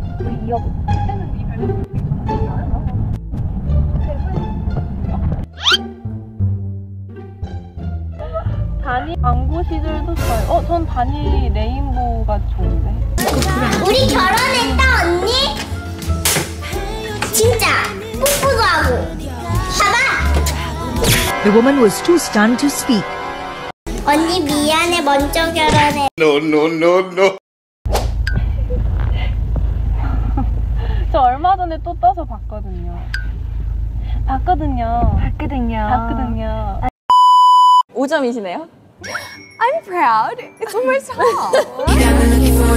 이 괜찮았어요. 다니 광고 시절도 좋아요. 어, 전 다니 레인보우가 좋은데. 우리 결혼했다 언니? 진짜 뽀뽀도 하고 봐봐 The woman was too stunned to speak. 언니 미안해 먼저 결혼해 No, no, no, no. 저 얼마 전에 또 떠서 봤거든요. 봤거든요. 봤거든요. 봤거든요. 5점이시네요. I'm proud. It's one more song.